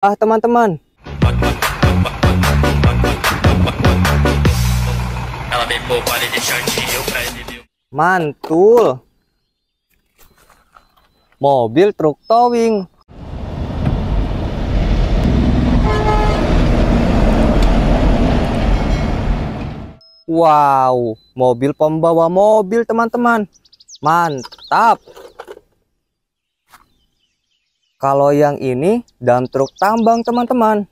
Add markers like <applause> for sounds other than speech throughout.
Ah, teman-teman. Mantul. Mobil truk towing. Wow, mobil pembawa mobil teman-teman. Mantap. Kalau yang ini dam truk tambang teman-teman.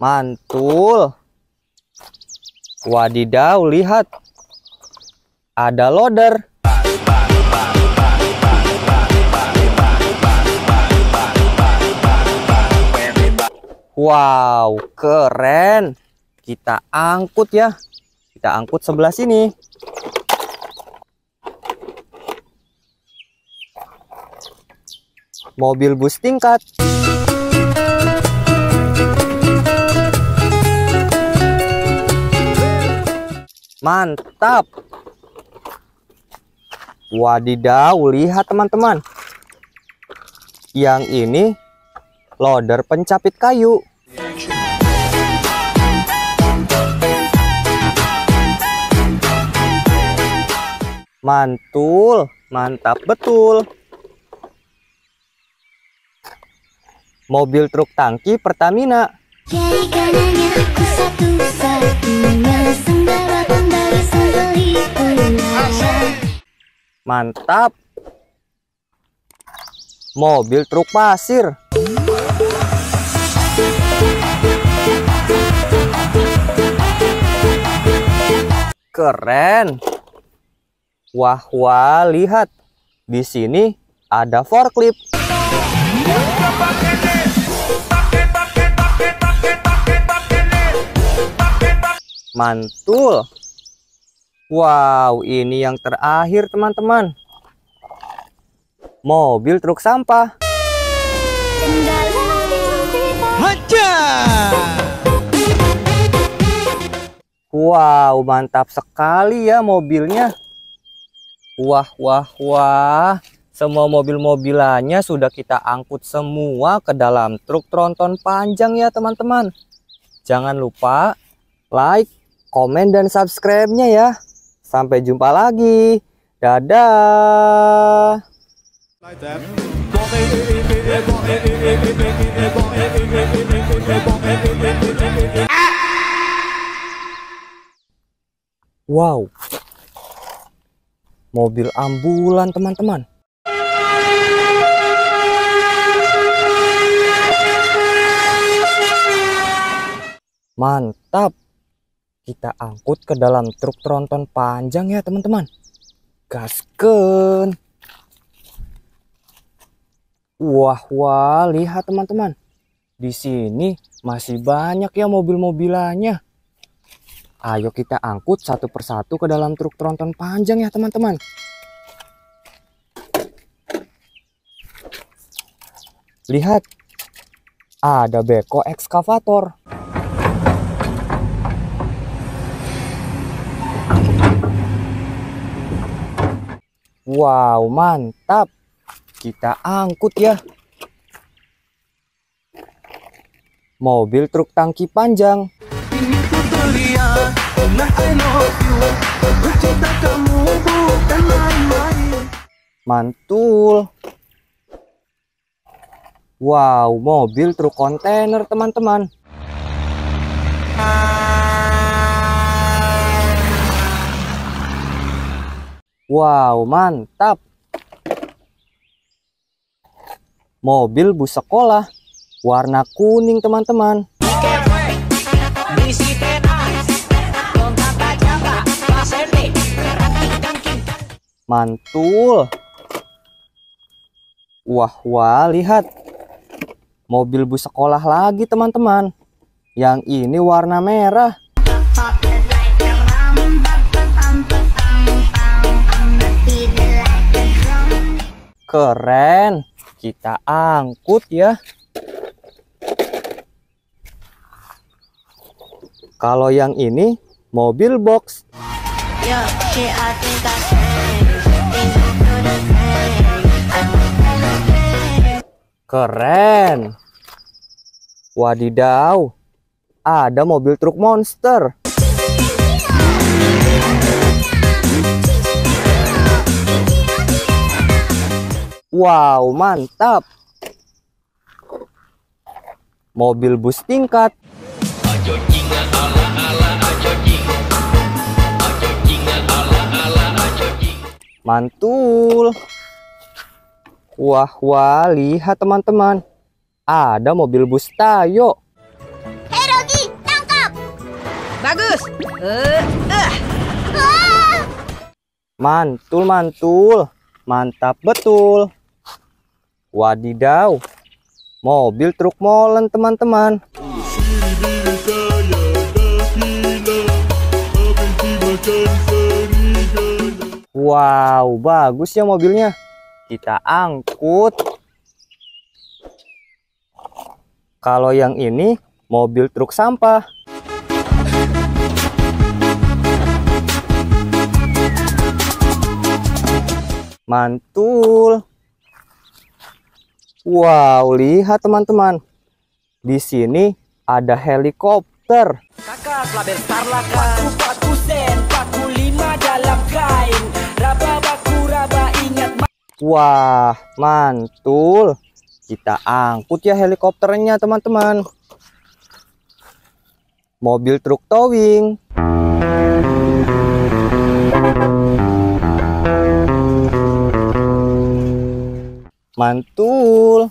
Mantul. Wadidaw, lihat. Ada loader. Wow, keren. Kita angkut ya. Kita angkut sebelah sini. Mobil bus tingkat. Mantap. Wadidaw, lihat teman-teman. Yang ini loader pencapit kayu. Mantul, mantap betul. Mobil truk tangki Pertamina. Mantap. Mobil truk pasir. Keren. Wah, wah, lihat. Di sini ada forklift. Mantul. Wow, ini yang terakhir, teman-teman. Mobil truk sampah. Wow, mantap sekali ya mobilnya. Wah, wah, wah. Semua mobil-mobilannya sudah kita angkut semua ke dalam truk tronton panjang ya teman-teman. Jangan lupa like, komen, dan subscribe-nya ya. Sampai jumpa lagi. Dadah. Wow. Mobil ambulan teman-teman. Mantap. Kita angkut ke dalam truk tronton panjang ya teman-teman. Gasken. Wah, wah, lihat teman-teman. Di sini masih banyak ya mobil-mobilannya. Ayo kita angkut satu persatu ke dalam truk tronton panjang ya teman-teman. Lihat, ada beko ekskavator. Wow, mantap. Kita angkut ya. Mobil truk tangki panjang. Mantul. Wow, mobil truk kontainer teman-teman. Wow, mantap. Mobil bus sekolah warna kuning teman-teman. Mantul. Wah, wah, lihat. Mobil bus sekolah lagi teman-teman. Yang ini warna merah. Keren. Kita angkut ya. Kalau yang ini mobil box. Yo, Keren. Wadidaw. Ada mobil truk monster. Wow, mantap. Mobil bus tingkat. Mantul. Wah, wah, lihat teman-teman. Ada mobil bus Tayo. Hei Rogi, tangkap! Bagus. Eh, eh. Mantul, mantul. Mantap betul. Wadidaw. Mobil truk molen, teman-teman. Wow, bagus ya mobilnya. Kita angkut. Kalau yang ini mobil truk sampah. Mantul. Wow, lihat teman-teman. Di sini ada helikopter. Kakak Wah, mantul. Kita angkut ya helikopternya, teman-teman. Mobil truk towing. Mantul.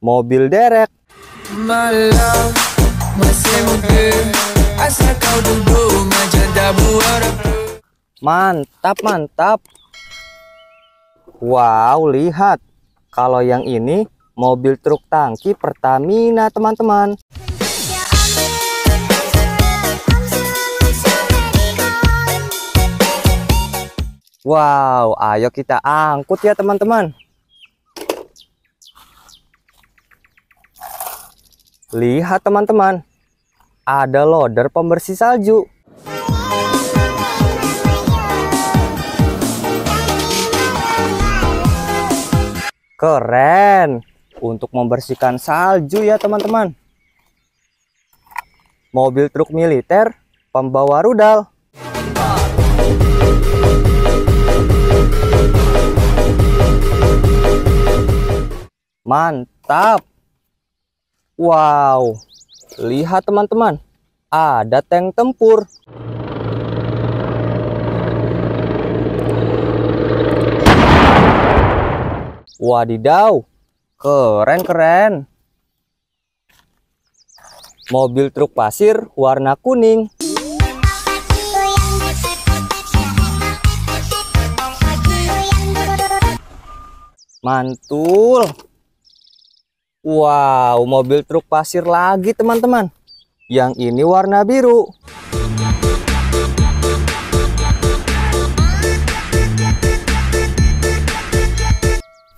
Mobil derek. Malam Masih muda Asal kau duduk Majanda buara Mantap, mantap. Wow, lihat. Kalau yang ini mobil truk tangki Pertamina, teman-teman. Wow, ayo kita angkut ya, teman-teman. Lihat, teman-teman. Ada loader pembersih salju. Keren. Untuk membersihkan salju ya teman-teman. Mobil truk militer pembawa rudal. Mantap. Wow. Lihat teman-teman. Ada tank tempur. Wadidaw, keren-keren. Mobil truk pasir warna kuning. Mantul. Wow, mobil truk pasir lagi teman-teman. Yang ini warna biru.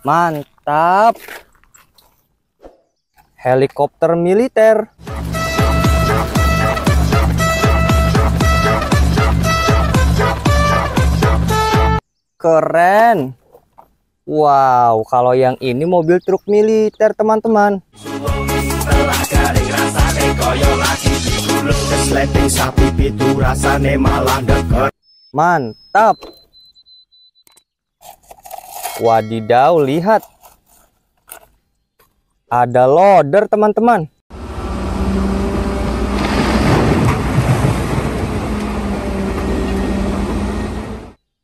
Mantap. Helikopter militer. Keren. Wow, kalau yang ini mobil truk militer, teman-teman. Mantap. Wadidaw, lihat. Ada loader, teman-teman.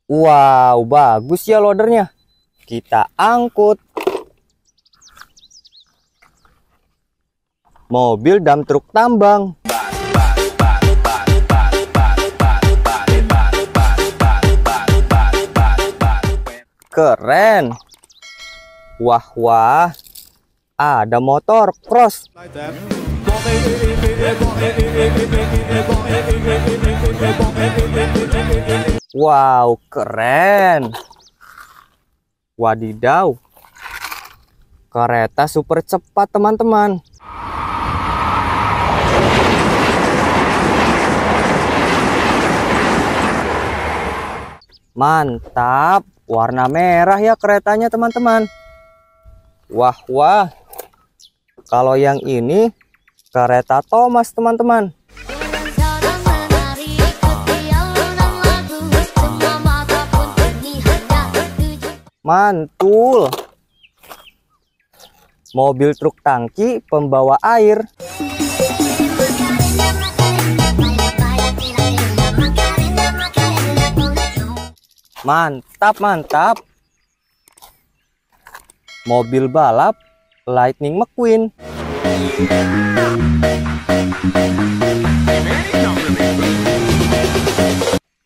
Wow, bagus ya loadernya. Kita angkut. Mobil dam truk tambang. Keren. Wah, wah. Ada motor cross. Wow, keren. Wadidaw. Kereta super cepat, teman-teman. Mantap, warna merah ya keretanya teman-teman. Wah, wah. Kalau yang ini kereta Thomas, teman-teman. Mantul. Mobil truk tangki pembawa air. Mantap, mantap. Mobil balap Lightning McQueen.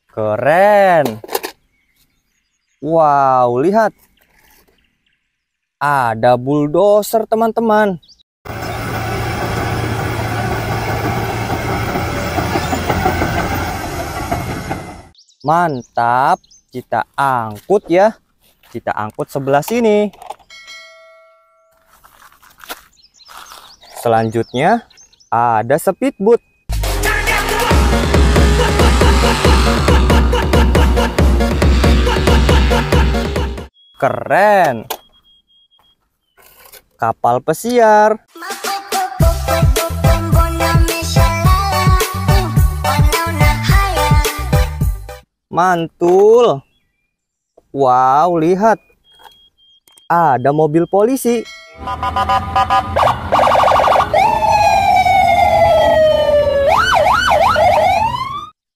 Keren. Wow, lihat. Ada bulldozer, teman-teman. Mantap. Kita angkut ya. Kita angkut sebelah sini. Selanjutnya ada speedboat. Keren. Kapal pesiar. Mantul. Wow, lihat. Ada mobil polisi.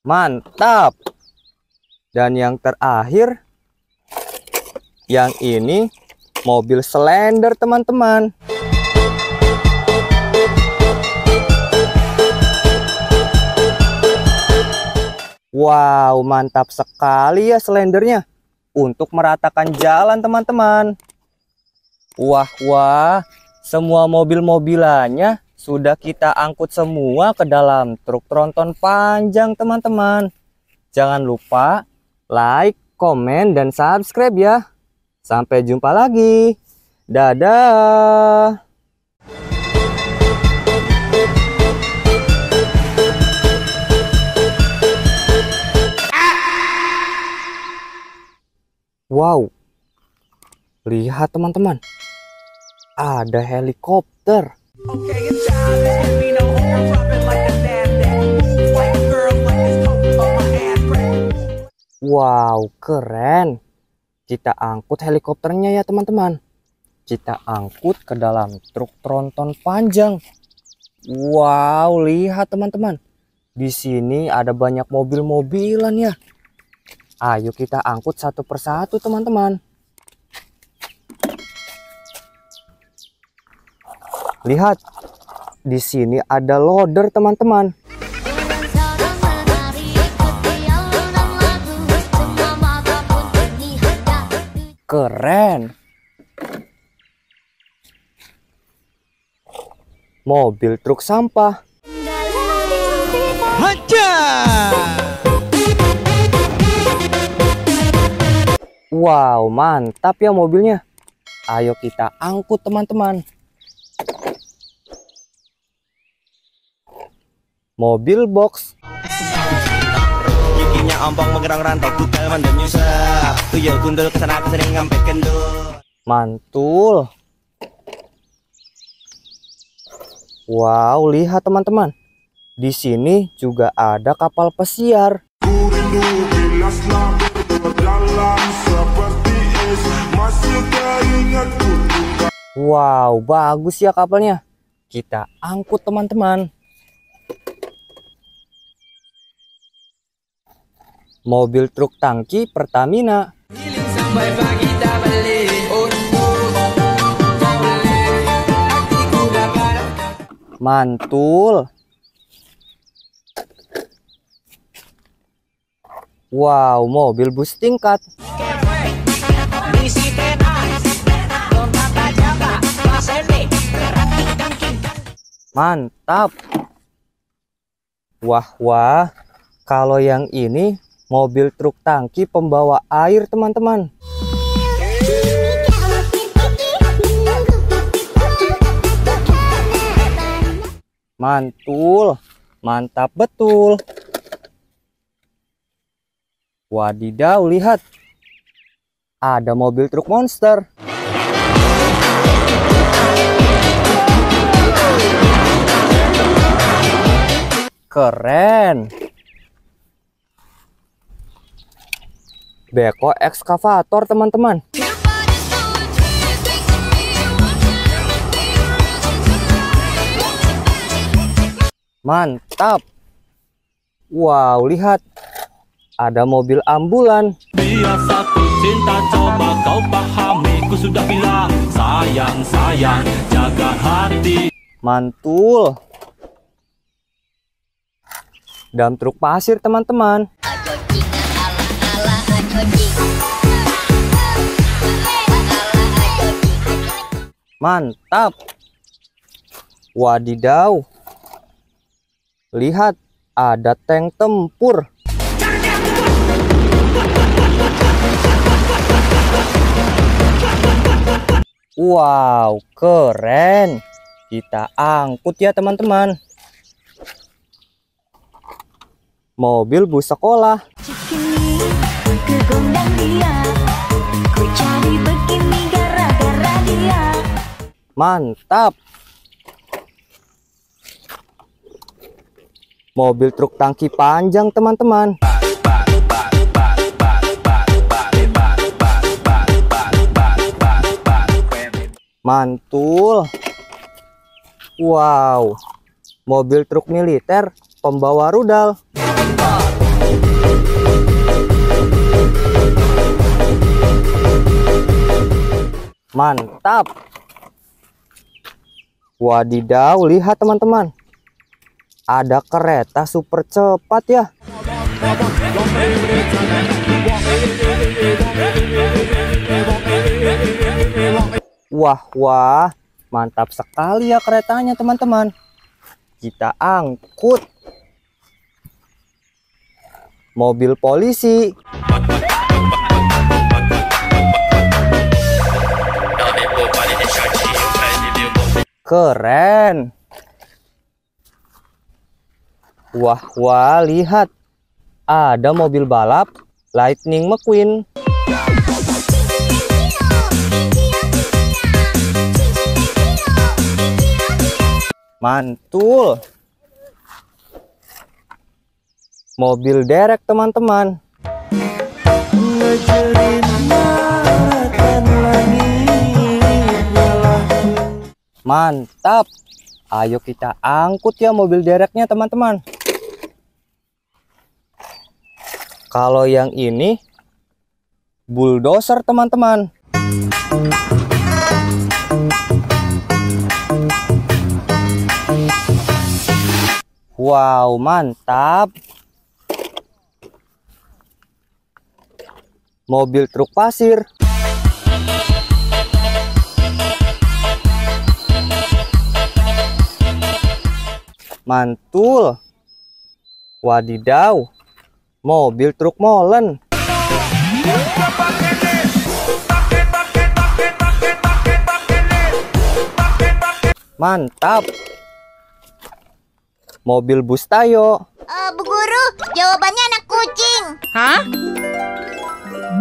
Mantap. Dan yang terakhir, yang ini mobil Slender, teman-teman. Wow, mantap sekali ya Slendernya untuk meratakan jalan, teman-teman. Wah, wah, semua mobil-mobilannya sudah kita angkut semua ke dalam truk tronton panjang, teman-teman. Jangan lupa like, komen, dan subscribe ya. Sampai jumpa lagi. Dadah. Coat on my ass crack. Wow, keren. Kita angkut helikopternya ya teman-teman. Kita angkut ke dalam truk tronton panjang. Wow, lihat teman-teman. Di sini ada banyak mobil-mobilan ya. Ayo kita angkut satu persatu teman-teman. Lihat, di sini ada loader teman-teman. Keren. Mobil truk sampah. Wow, mantap ya mobilnya. Ayo kita angkut teman-teman. Mobil box. Mantul. Wow, lihat teman-teman. Di sini juga ada kapal pesiar. Wow, bagus ya kapalnya. Kita angkut teman-teman. Mobil truk tangki Pertamina. Mantul. Wow, mobil bus tingkat. Mantap. Wah, wah. Kalau yang ini mobil truk tangki pembawa air, teman-teman. Mantul. Mantap betul. Wadidaw, lihat. Ada mobil truk monster. Keren. Beko ekskavator, teman-teman. Mantap. Wow, lihat ada mobil ambulan. Biar satu cinta coba kau pahami Ku sudah bilang sayang sayang jaga hati Mantul. Dam truk pasir teman-teman. Mantap. Wadidaw. Lihat, ada tank tempur. Wow, keren. Kita angkut ya teman-teman. Mobil bus sekolah. Mantap. Mobil truk tangki panjang teman-teman. Mantul. Wow. Mobil truk militer pembawa rudal. Mantap. Wadidaw, lihat teman-teman. Ada kereta super cepat ya. Wah, wah. Mantap sekali ya keretanya teman-teman. Kita angkut. Mobil polisi. Keren. Wah, wah, lihat. Ada mobil balap Lightning McQueen. Mantul. Mobil derek, teman-teman. Mantap. Ayo kita angkut ya mobil dereknya, teman-teman. Kalau yang ini bulldozer, teman-teman. Wow, mantap. Mobil truk pasir. Mantul. Wadidaw. Mobil truk molen. Mantap. Mobil bus Tayo. Eh, Bu Guru, jawabannya anak kucing Hah?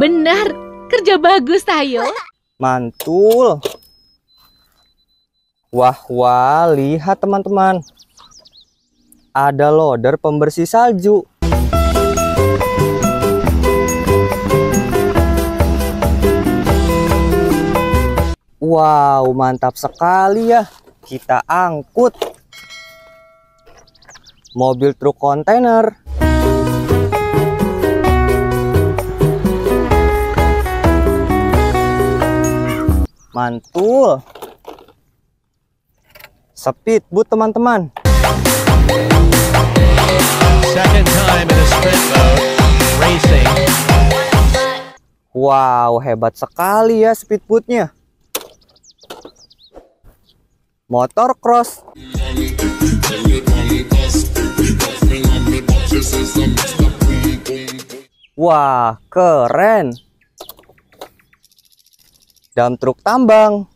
Benar, kerja bagus Tayo. <laughs> Mantul. Wah, wah, lihat teman-teman. Ada loader pembersih salju. Wow, mantap sekali ya. Kita angkut. Mobil truk kontainer. Mantul. Teman-teman. Sprint mode Racing Wow, hebat sekali ya speedboatnya. Motor cross. Wah, keren. Dam truk tambang.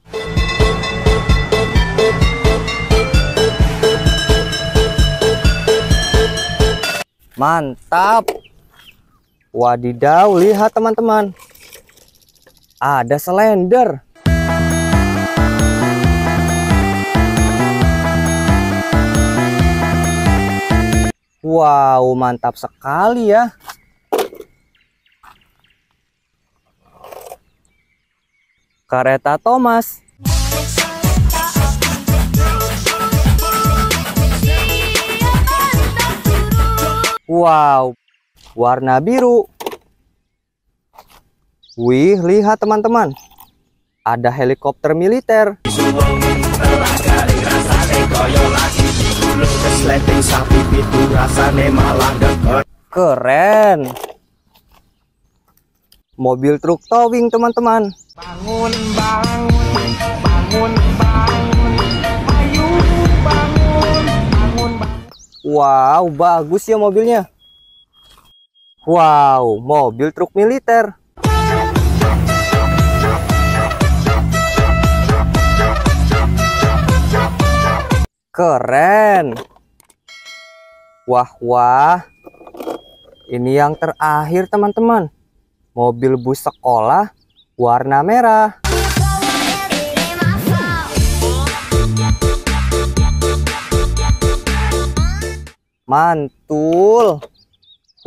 Mantap. Wadidaw, lihat teman-teman. Ada selender. Wow, mantap sekali ya. Kereta Thomas. Wow, warna biru. Wih, lihat teman-teman. Ada helikopter militer. Sleting sapi itu rasane malah deket Keren. Mobil truk towing, teman-teman. Wow, bagus ya mobilnya. Wow, mobil truk militer. Keren. Wah, wah. Ini yang terakhir, teman-teman. Mobil bus sekolah warna merah. Mantul.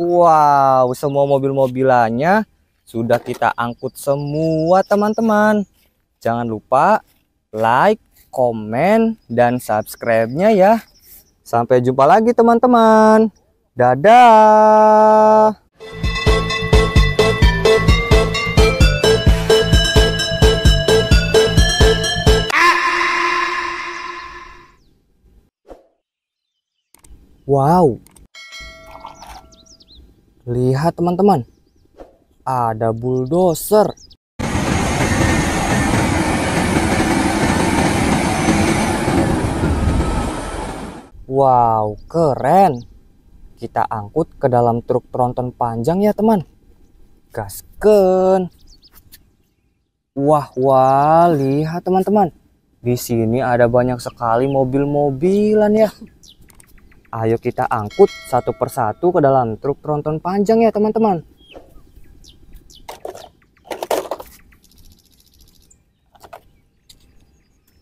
Wow, semua mobil-mobilannya sudah kita angkut semua, teman-teman. Jangan lupa like, komen, dan subscribe-nya ya. Sampai jumpa lagi, teman-teman. Dadah. Wow. Lihat teman-teman. Ada bulldozer. Wow, keren. Kita angkut ke dalam truk tronton panjang ya, teman. Gasken. Wah, wah, lihat teman-teman. Di sini ada banyak sekali mobil-mobilan ya. Ayo kita angkut satu persatu ke dalam truk tronton panjang ya teman-teman.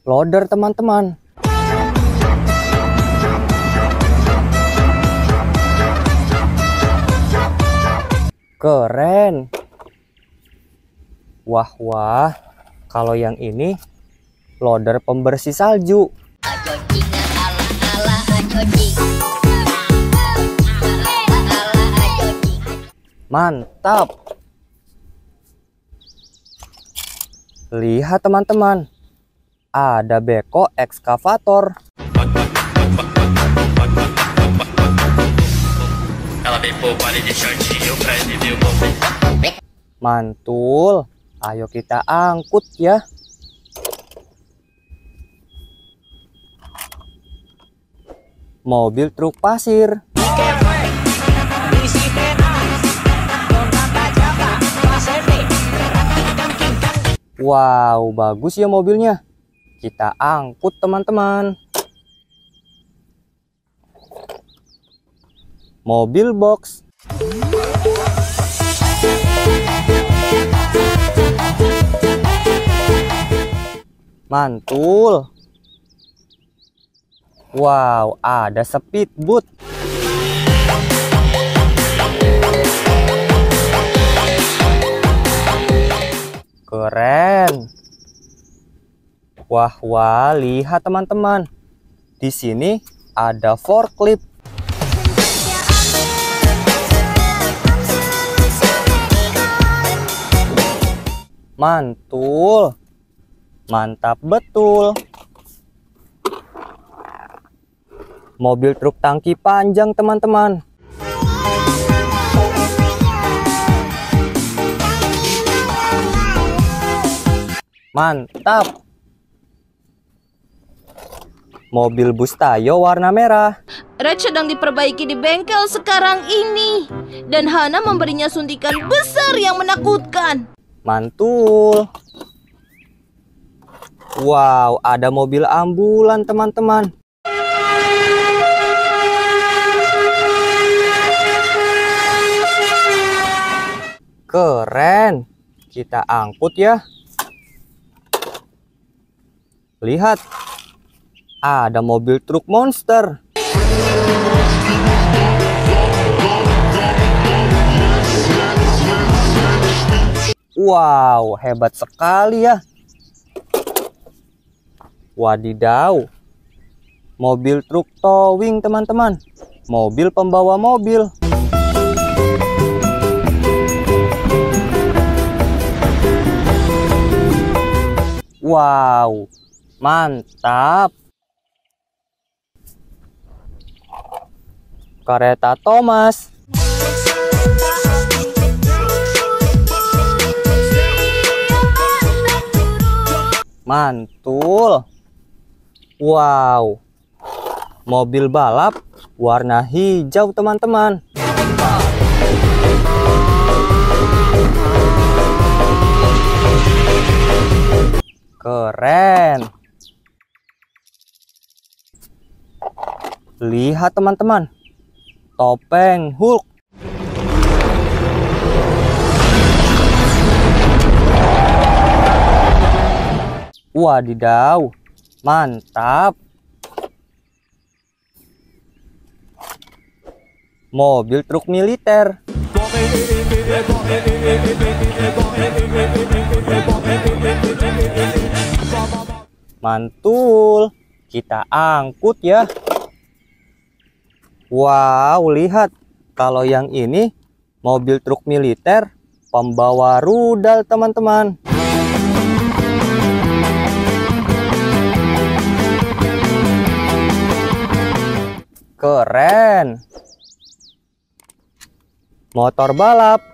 Loader teman-teman. Keren. Wah wah. Kalau yang ini loader pembersih salju. Mantap. Lihat teman-teman. Ada beko ekskavator. Mantul. Ayo kita angkut ya. Mobil truk pasir. Wow, bagus ya mobilnya. Kita angkut teman-teman. Mobil box. Mantul. Wow, ada speedboat. Keren. Wah, wah, lihat teman-teman. Di sini ada forklift. Mantul. Mantap betul. Mobil truk tangki panjang, teman-teman. Mantap. Mobil bus Tayo warna merah. Red sedang diperbaiki di bengkel sekarang ini. Dan Hana memberinya suntikan besar yang menakutkan. Mantul. Wow, ada mobil ambulan, teman-teman. Keren. Kita angkut ya. Lihat. Ada mobil truk monster. Wow, hebat sekali ya. Wadidaw. Mobil truk towing, teman-teman. Mobil pembawa mobil. Wow, mantap. Kereta Thomas. Mantul. Wow. Mobil balap warna hijau, teman-teman. Keren. Lihat, teman-teman. Topeng Hulk. Wadidaw, mantap. Mobil truk militer. Mantul, kita angkut ya. Wow, lihat. Kalau yang ini mobil truk militer pembawa rudal, teman-teman. Keren. Motor balap.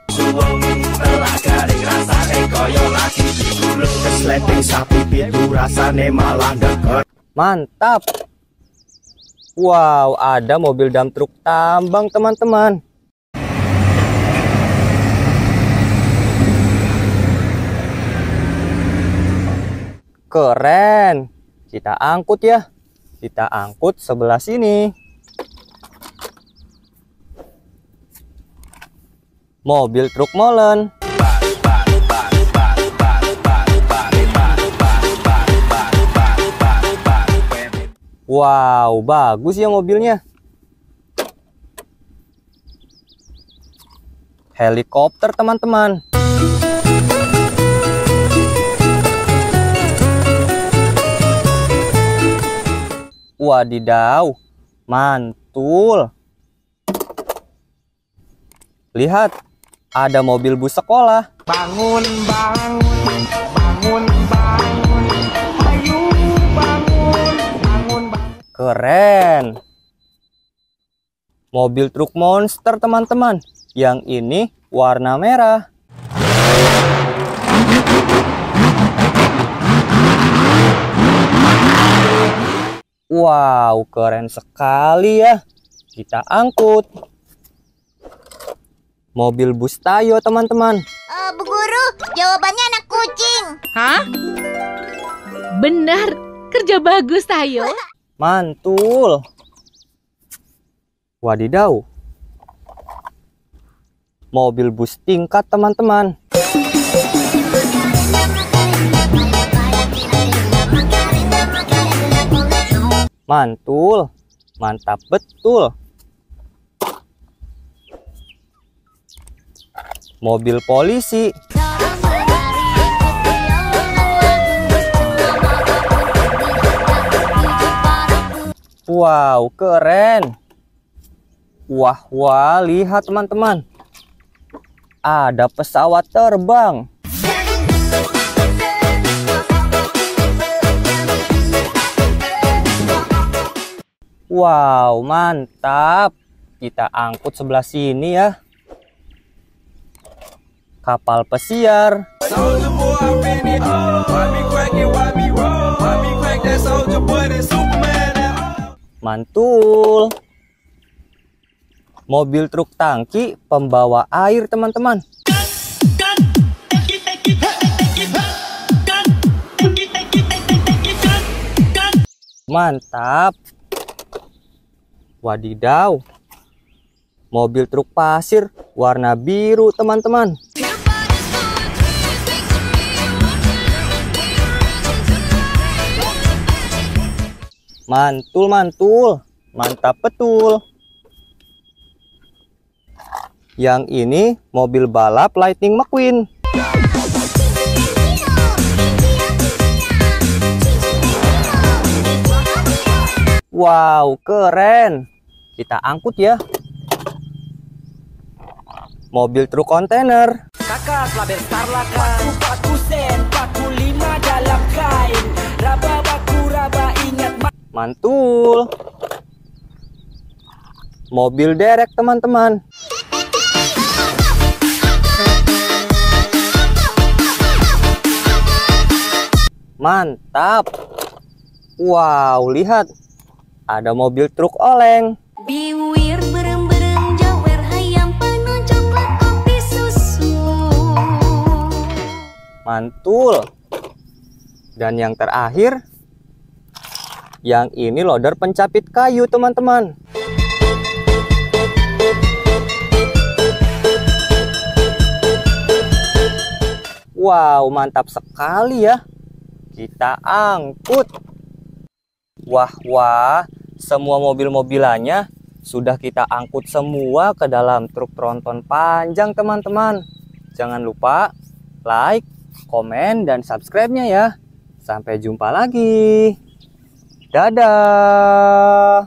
Mantap. Wow, ada mobil dump truk tambang, teman-teman. Keren. Kita angkut ya. Kita angkut sebelah sini. Mobil truk molen. Wow, bagus ya mobilnya. Helikopter, teman-teman. Wadidaw, mantul. Lihat, ada mobil bus sekolah. Bangun, bangun, bangun, bangun Ayo bangun, bangun, bangun Keren. Mobil truk monster, teman-teman. Yang ini warna merah. Wow, keren sekali ya. Kita angkut. Mobil bus Tayo, teman-teman. Eh, Bu Guru, jawabannya anak kucing. Hah? Benar, kerja bagus Tayo. <laughs> Mantul. Wadidaw. Mobil bus tingkat, teman-teman. Mantul. Mantap betul. Mobil polisi. Wow, keren. Wah, wah, lihat teman-teman. Ada pesawat terbang. Wow, mantap. Kita angkut sebelah sini ya. Kapal pesiar. Mantul. Mobil truk tangki pembawa air, teman-teman. Mantap. Wadidaw. Mobil truk pasir warna biru, teman-teman. Mantul, mantul. Mantap betul. Yang ini mobil balap Lightning McQueen. Wow, keren. Kita angkut ya. Mobil truk kontainer. Kakak, label Starlaka. 45 dalam kain. Raba Mantul. Mobil derek teman-teman. Mantap. Wow, lihat. Ada mobil truk oleng. Biwir berem-berem jawer hayam penuh coklat kopi susu Mantul. Dan yang terakhir, yang ini loader pencapit kayu, teman-teman. Wow, mantap sekali ya. Kita angkut. Wah, wah, semua mobil-mobilannya sudah kita angkut semua ke dalam truk tronton panjang, teman-teman. Jangan lupa like, komen, dan subscribe-nya ya. Sampai jumpa lagi. Dadah.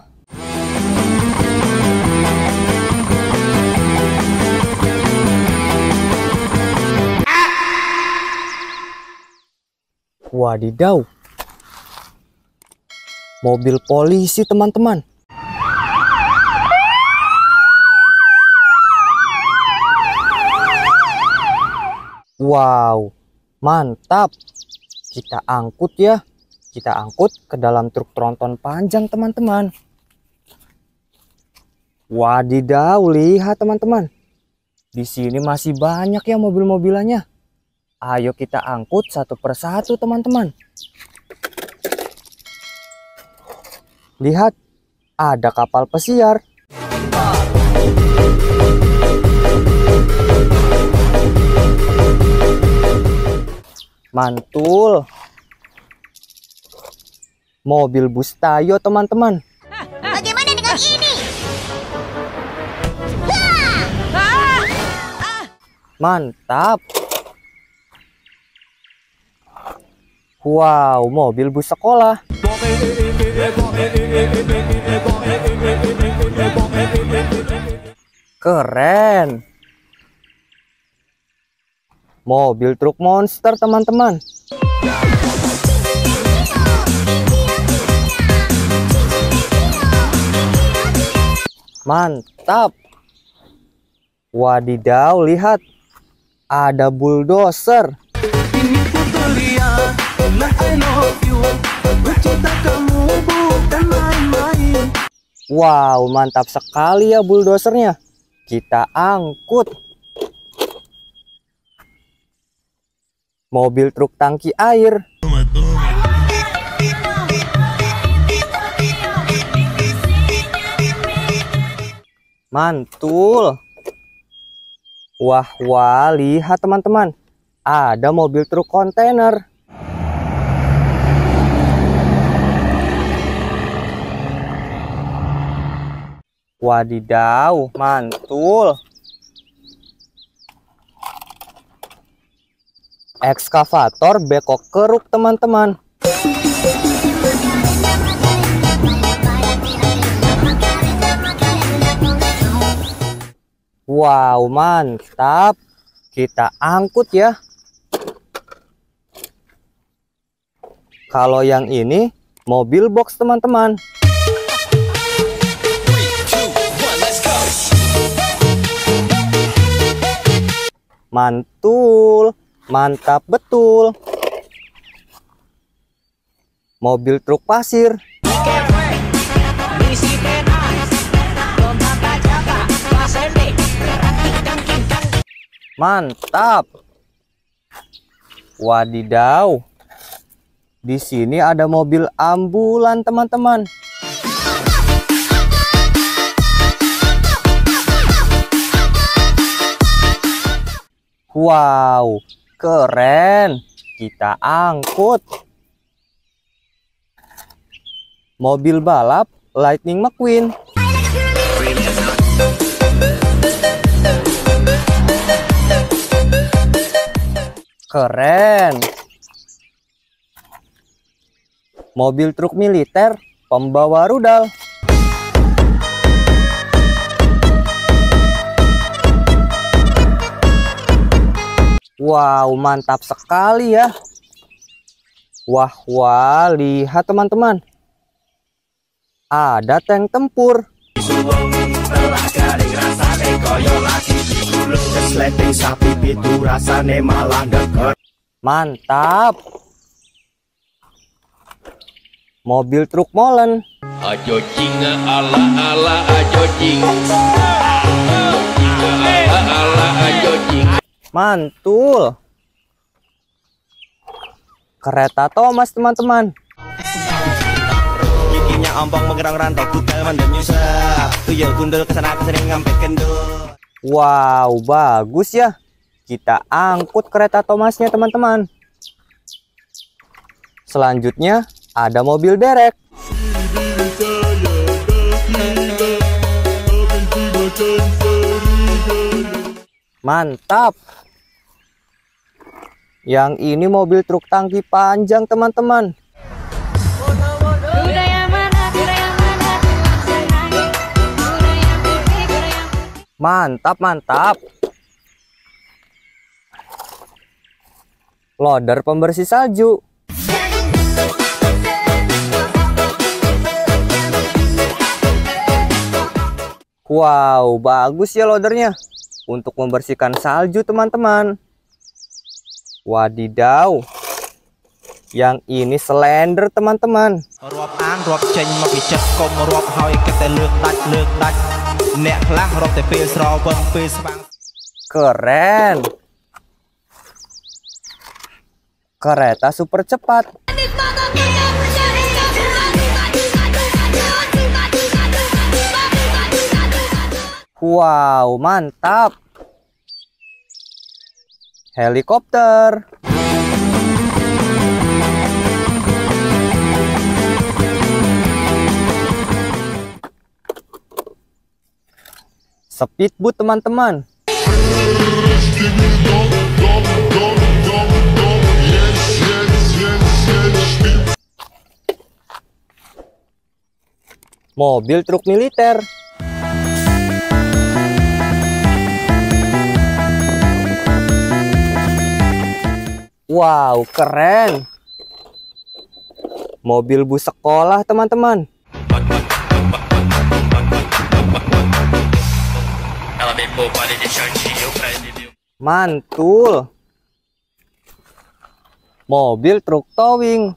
Wadidaw. Mobil polisi, teman-teman. Wow, mantap. Kita angkut ya. Kita angkut ke dalam truk tronton panjang, teman-teman. Wadidaw, lihat teman-teman. Di sini masih banyak ya mobil-mobilannya. Ayo kita angkut satu persatu, teman-teman. Lihat, ada kapal pesiar. Mantul. Mobil bus Tayo, teman-teman. Bagaimana dengan ini? Mantap. Wow, mobil bus sekolah. Keren. Mobil truk monster, teman-teman. Mantap. Wadidaw, lihat. Ada bulldozer. Wow, mantap sekali ya bulldozernya. Kita angkut. Mobil truk tangki air. Mantul. Wah, wah, lihat teman-teman. Ada mobil truk kontainer. Wadidaw, mantul. Ekskavator bekok keruk, teman-teman. Wow, mantap. Kita angkut ya. Kalau yang ini mobil box, teman-teman. Mantul, mantap betul. Mobil truk pasir. Mantap. Wadidaw. Di sini ada mobil ambulan, teman-teman. Wow, keren. Kita angkut. Mobil balap Lightning McQueen. Keren. Mobil truk militer pembawa rudal. Wow, mantap sekali ya. Wah, wah, lihat teman-teman. Ada tank tempur. Sleting sapi pitu rasane malah deket Mantap. Mobil truk molen. Ajo jinga ala ala ajo jing ala ala ajo jing Mantul. Kereta Thomas teman-teman. Giginya ompong menggerang rantau kutel mandem nyusah Tuyul gundul ke sana ke sini ngampet kendul Wow, bagus ya. Kita angkut kereta Thomasnya teman-teman. Selanjutnya ada mobil derek. Mantap. Yang ini mobil truk tangki panjang teman-teman. Mantap, mantap. Loader pembersih salju. Wow, bagus ya loadernya. Untuk membersihkan salju, teman-teman. Wadidaw. Yang ini selender, teman-teman. រាប់អានរាប់ចេញមកពីចិត្តកុំរាប់ហើយគិតតែលើកដាច់លើកដាច់អ្នកខ្លះរាប់តែពេលស្រវឹងពេលស្វាង Keren. Kereta super cepat. Wow, mantap. Helikopter. Speedboat teman-teman. Mobil truk militer. Wow, keren. Mobil bus sekolah, teman-teman. Mantul. Mobil truk towing.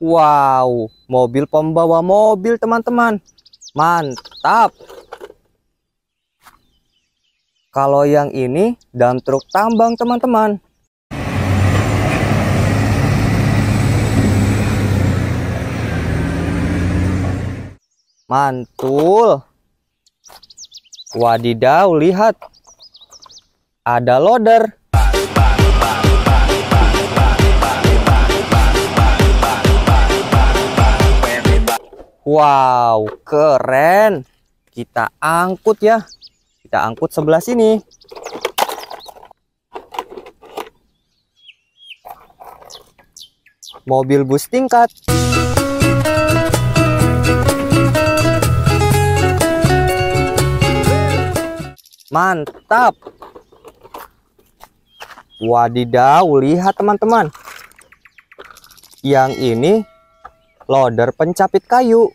Wow, mobil pembawa mobil teman-teman. Mantap. Kalau yang ini dam truk tambang teman-teman. Mantul. Wadidaw, lihat. Ada loader. Wow, keren. Kita angkut ya. Kita angkut sebelah sini. Mobil bus tingkat. Mantap. Wadidaw, lihat teman-teman. Yang ini loader pencapit kayu.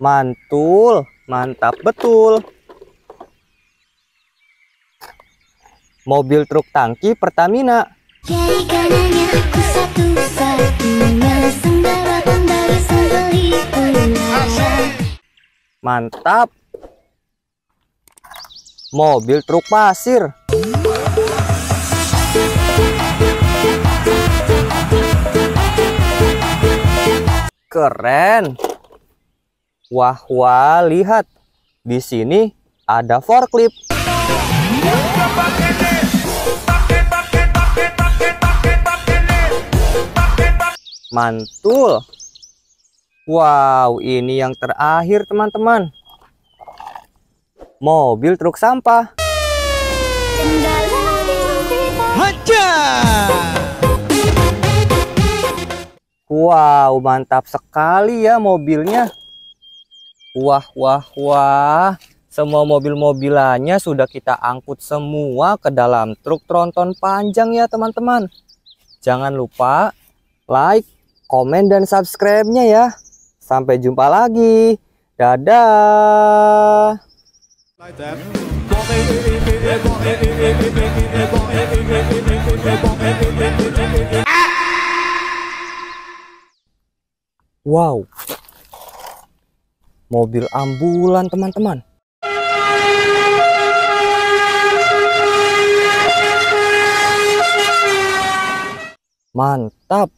Mantul, mantap betul. Mobil truk tangki Pertamina. Jadi aku satu-satunya Mantap. Mobil truk pasir. Keren. Wah, wah, lihat. Di sini ada forklift. Mantul. Wow, ini yang terakhir teman-teman. Mobil truk sampah. Wow, mantap sekali ya mobilnya. Wah, wah, wah. Semua mobil-mobilannya sudah kita angkut semua ke dalam truk tronton panjang ya teman-teman. Jangan lupa like, komen, dan subscribe-nya ya. Sampai jumpa lagi. Dadah. Wow. Mobil ambulan teman-teman. Mantap.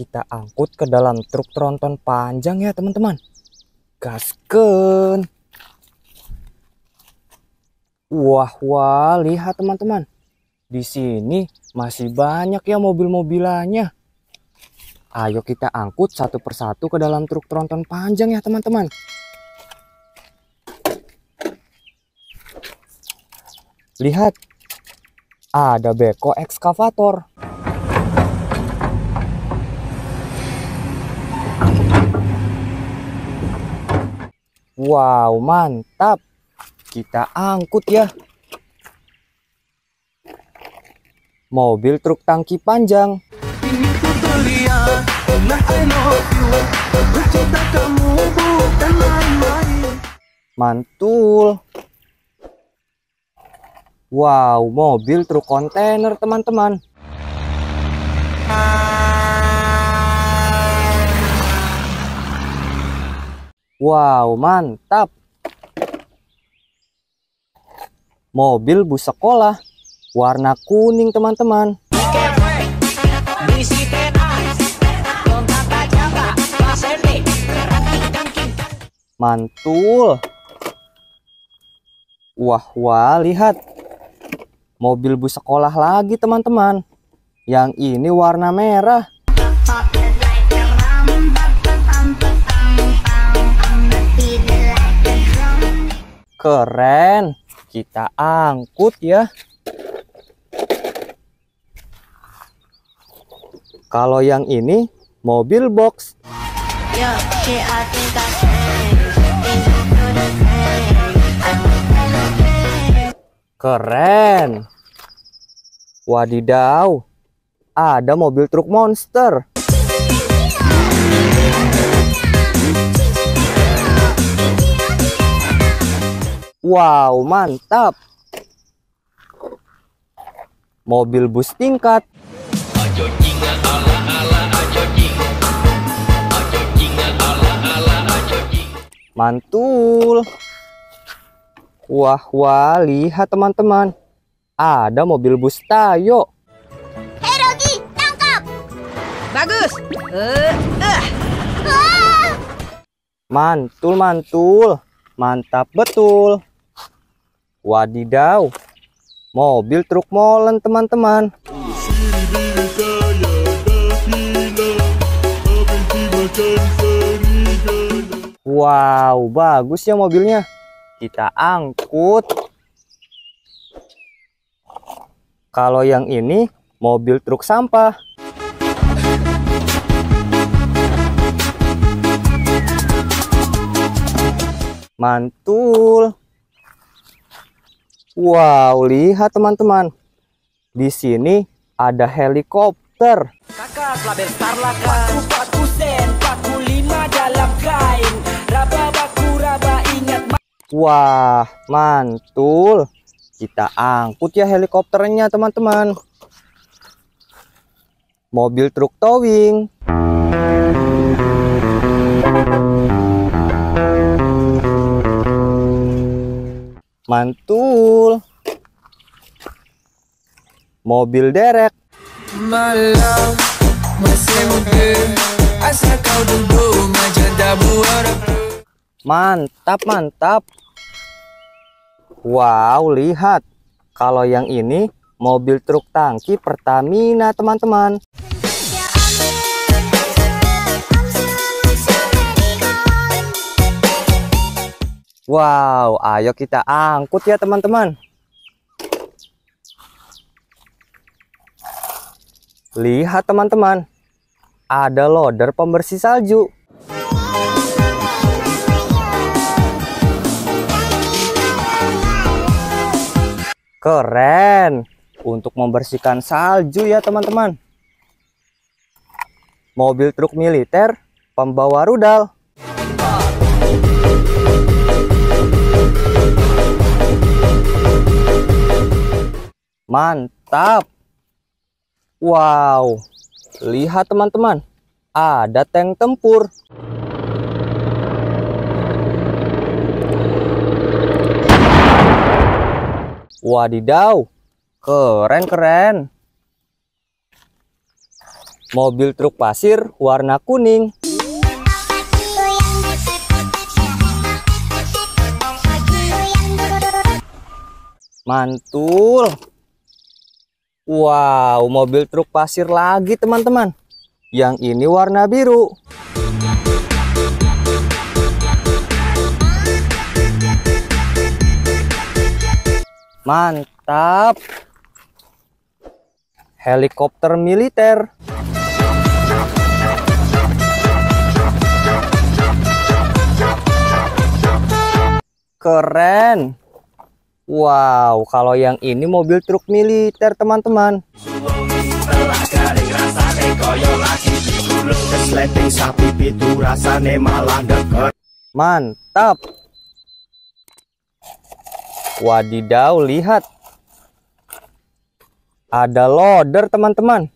Kita angkut ke dalam truk tronton panjang ya teman-teman. Gasken. Wah, wah, lihat teman-teman. Di sini masih banyak ya mobil-mobilannya. Ayo kita angkut satu persatu ke dalam truk tronton panjang ya teman-teman. Lihat, ada beko ekskavator. Wow, mantap. Kita angkut ya. Mobil truk tangki panjang. Mantul. Wow, mobil truk kontainer teman-teman. Wow, mantap. Mobil bus sekolah warna kuning teman-teman. Mantul. Wah, wah, lihat. Mobil bus sekolah lagi teman-teman. Yang ini warna merah. Keren. Kita angkut ya. Kalau yang ini mobil box. Keren. Wadidaw. Ada mobil truk monster. Wow, mantap. Mobil bus tingkat. Ajo jinga ala ala ajo jing Ajo jinga ala ala ajo jing Mantul. Wah, wah, lihat teman-teman. Ada mobil bus Tayo. Hei Rogi, tangkap! Bagus. Eh, eh. Mantul, mantul. Mantap betul. Wadidaw. Mobil truk molen, teman-teman. Wow, bagus ya mobilnya. Kita angkut. Kalau yang ini mobil truk sampah. Mantul. Wow, lihat teman-teman. Di sini ada helikopter. Kakak label star laka Paku paku sen Paku lima dalam kain Raba baku raba ingat Wah, mantul. Kita angkut ya helikopternya, teman-teman. Mobil truk towing. Mantul. Mobil derek. Malam masih muda Asal kau duduk Mantap, mantap. Wow, lihat. Kalau yang ini mobil truk tangki Pertamina, teman-teman. Wow, ayo kita angkut ya teman-teman. Lihat teman-teman, ada loader pembersih salju. Keren, untuk membersihkan salju ya teman-teman. Mobil truk militer pembawa rudal. Mantap. Wow. Lihat teman-teman. Ada tank tempur. Wadidaw. Keren-keren. Mobil truk pasir warna kuning. Mantul. Wow, mobil truk pasir lagi teman-teman. Yang ini warna biru. Mantap. Helikopter militer. Keren. Wow, kalau yang ini mobil truk militer, teman-teman. Mantap. Wadidaw, lihat. Ada loader, teman-teman.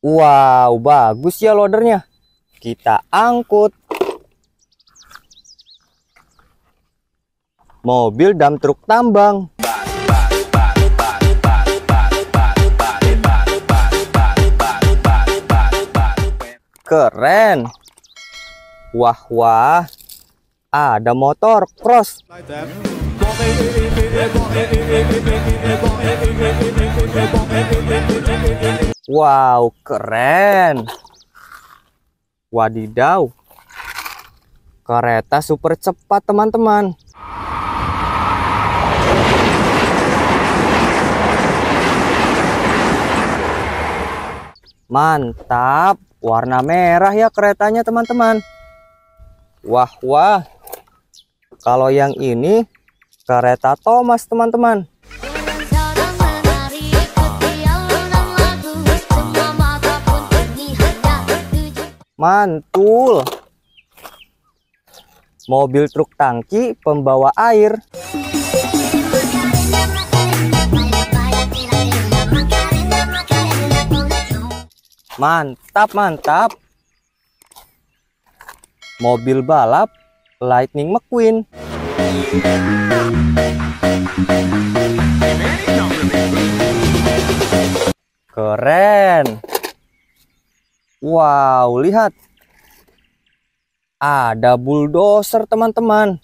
Wow, bagus ya loadernya. Kita angkut. Mobil dam truk tambang. Keren. Wah, wah. Ada motor cross. Wow, keren. Wadidaw. Kereta super cepat, teman-teman. Mantap. Warna merah ya keretanya, teman-teman. Wah, wah. Kalau yang ini kereta Thomas, teman-teman. Mantul. Mobil truk tangki pembawa air. Mantap, mantap. Mobil balap Lightning McQueen. Keren. Wow, lihat. Ada bulldozer, teman-teman.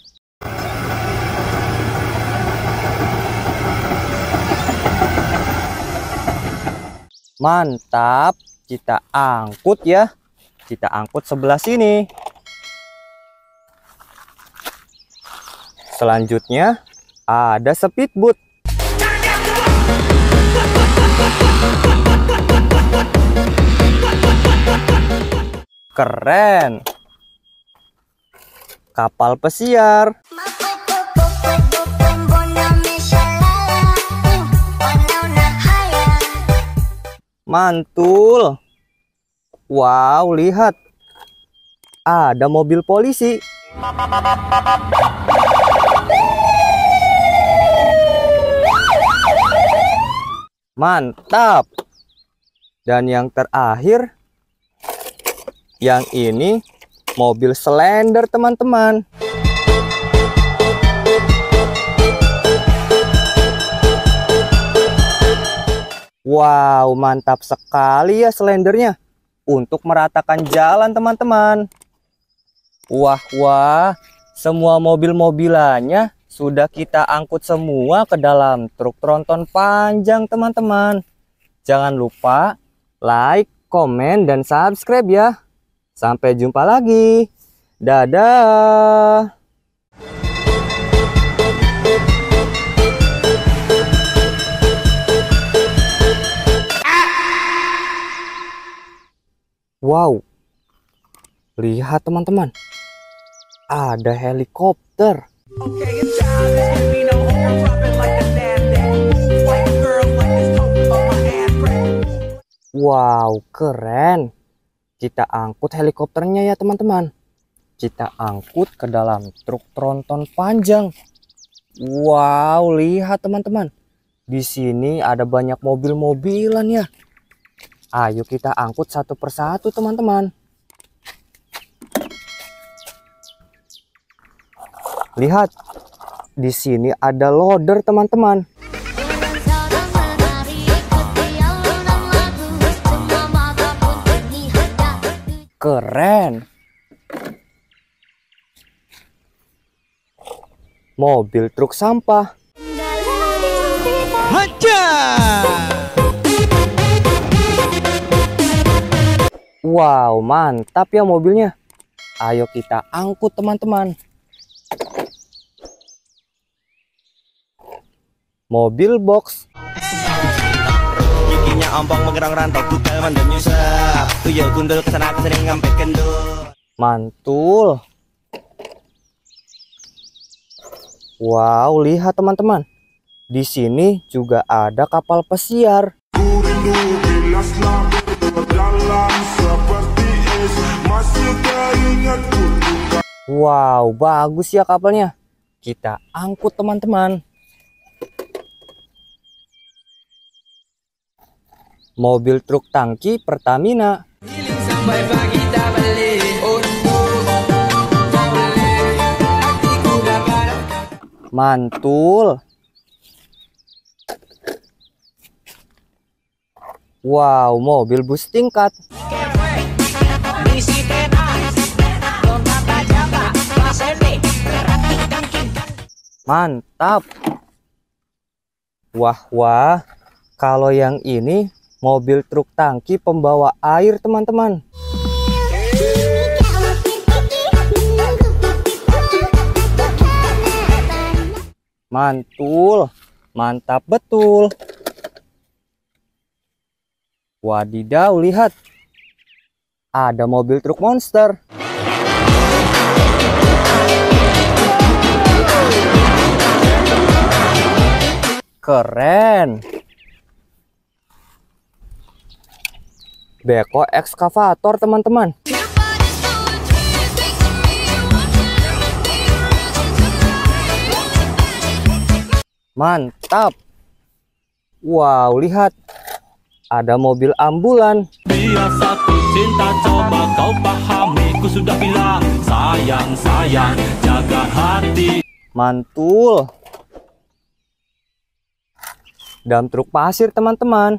Mantap. Kita angkut ya. Kita angkut sebelah sini. Selanjutnya ada speedboat. Keren. Kapal pesiar. Mantul. Wow, lihat. Ada mobil polisi. Mantap. Dan yang terakhir, yang ini mobil Slender, teman-teman. Wow, mantap sekali ya Slendernya untuk meratakan jalan, teman-teman. Wah, wah, semua mobil-mobilannya sudah kita angkut semua ke dalam truk tronton panjang, teman-teman. Jangan lupa like, komen, dan subscribe ya. Sampai jumpa lagi. Dadah. Wow. Lihat teman-teman. Ada helikopter. Wow, keren. Kita angkut helikopternya ya teman-teman. Kita angkut ke dalam truk tronton panjang. Wow, lihat teman-teman. Di sini ada banyak mobil-mobilan ya. Ayo kita angkut satu persatu teman-teman. Lihat, di sini ada loader teman-teman. Keren. Mobil truk sampah. Wow, mantap ya mobilnya. Ayo kita angkut teman-teman. Mobil box. Giginya ompong menggerang rantau Kutel mandan nyusah Tuyul gundul ke sana ke sini ngampe kendul Mantul. Wow, lihat teman-teman. Di sini juga ada kapal pesiar. Wow, bagus ya kapalnya. Kita angkut teman-teman. Mobil truk tangki Pertamina. Sampai pagi tak balik Oh Mantul. Wow, mobil bus tingkat. Mantap. Wah, wah. Kalau yang ini mobil truk tangki pembawa air, teman-teman. Mantul. Mantap betul. Wadidaw, lihat. Ada mobil truk monster. Keren. Beko ekskavator, teman-teman. Mantap. Wow, lihat. Ada mobil ambulan. Biasa ku cinta coba kau pahami Ku sudah bilang sayang sayang jaga hati Mantul. Dam truk pasir, teman-teman.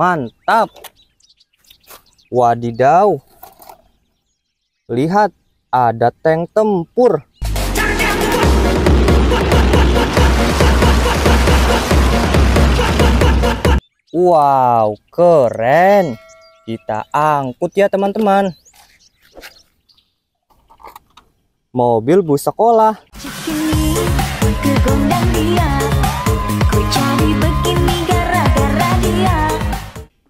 Mantap. Wadidaw. Lihat, ada tank tempur. Wow, keren. Kita angkut ya, teman-teman. Mobil bus sekolah. Ku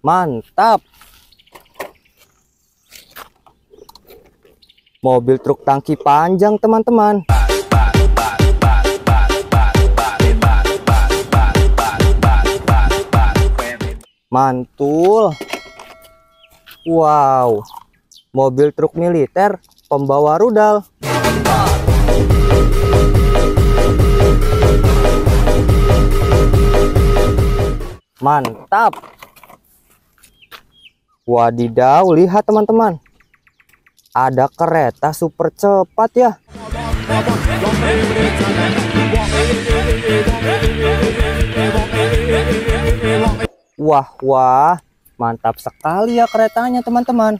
Mantap. Mobil truk tangki panjang, teman-teman. Mantul. Wow. Mobil truk militer pembawa rudal. Mantap. Wadidaw, lihat teman-teman. Ada kereta super cepat ya. Wah, wah. Mantap sekali ya keretanya teman-teman.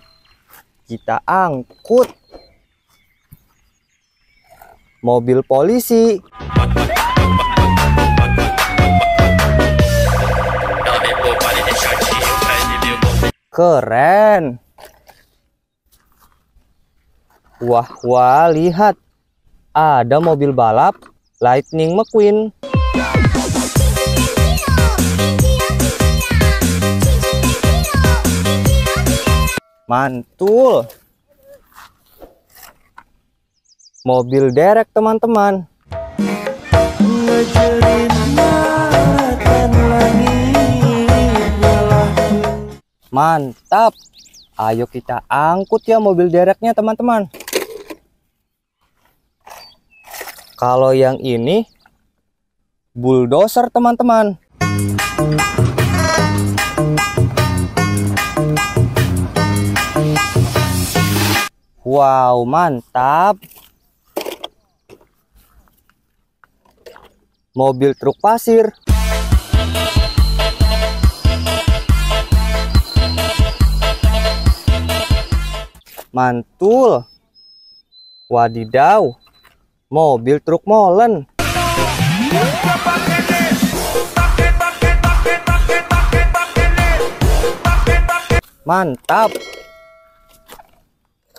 Kita angkut. Mobil polisi. Keren. Wah, wah, lihat. Ada mobil balap Lightning McQueen. Mantul. Mobil derek, teman-teman. Mantap. Ayo kita angkut ya mobil dereknya, teman-teman. Kalau yang ini bulldozer, teman-teman. Wow, mantap. Mobil truk pasir. Mantul. Wadidaw. Mobil truk molen. Mantap.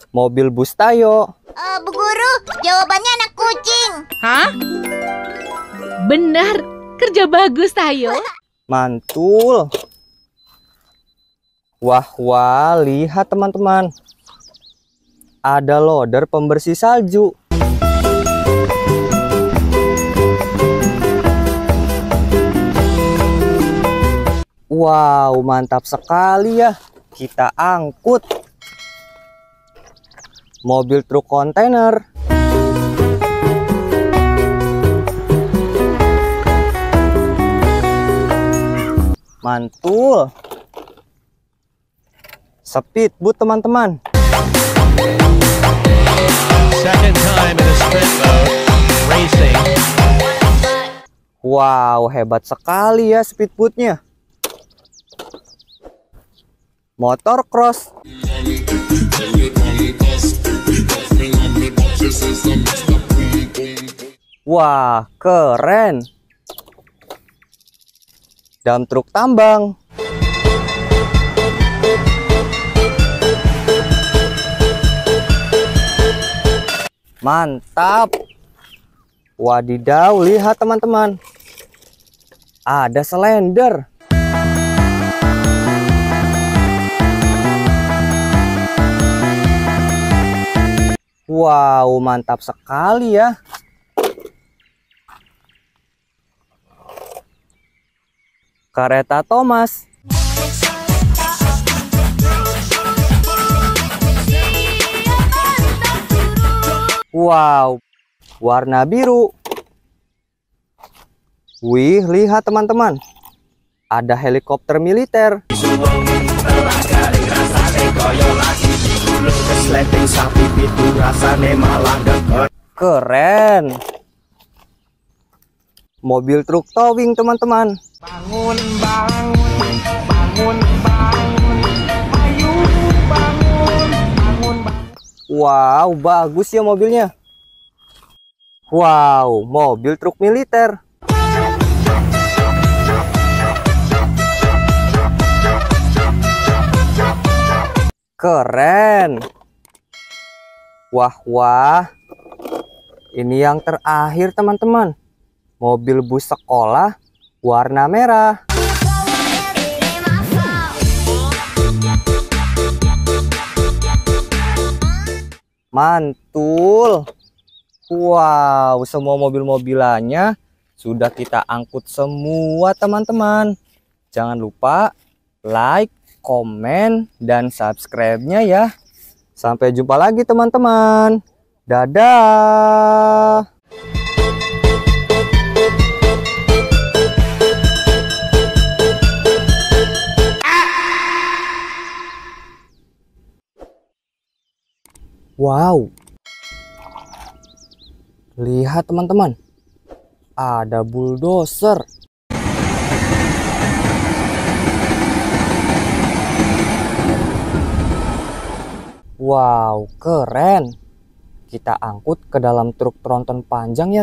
Mobil bus Tayo. Eh, Bu Guru, jawabannya anak kucing. Hah? Benar, kerja bagus Tayo. Mantul. Wah, wah, lihat teman-teman. Ada loader pembersih salju. Wow, mantap sekali ya. Kita angkut. Mobil truk kontainer. Mantul. Speedboat teman-teman. Wow, hebat sekali ya speedboatnya. Motor cross. Wah, keren. Dam truk tambang. Mantap. Wadidaw, lihat teman-teman. Ada selender. Wow, mantap sekali ya. Kereta Thomas. Wow, warna biru. Wih, lihat teman-teman. Ada helikopter militer. Keren. Mobil truk towing, teman-teman. Bangun, bangun, bangun, Wow, bagus ya mobilnya. Wow, mobil truk militer. Keren. Wah, wah. Ini yang terakhir, teman-teman. Mobil bus sekolah warna merah. Mantul. Wow, semua mobil-mobilannya sudah kita angkut semua, teman-teman. Jangan lupa like, komen, dan subscribe-nya ya. Sampai jumpa lagi, teman-teman. Dadah. Wow. Lihat teman-teman. Ada bulldozer. Wow, keren. Kita angkut ke dalam truk tronton panjang ya.